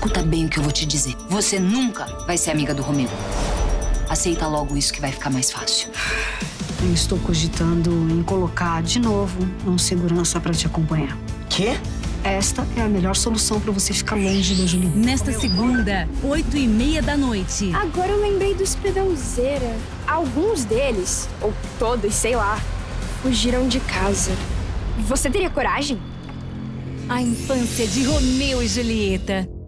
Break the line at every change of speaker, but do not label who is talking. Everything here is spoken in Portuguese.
Escuta bem o que eu vou te dizer. Você nunca vai ser amiga do Romeu. Aceita logo isso que vai ficar mais fácil.
Eu estou cogitando em colocar de novo um segurança para te acompanhar.
Quê?
Esta é a melhor solução para você ficar longe da Julieta.
Nesta segunda, oito e meia da noite.
Agora eu lembrei do Espedalzeira. Alguns deles, ou todos, sei lá, fugiram de casa. Você teria coragem?
A infância de Romeu e Julieta.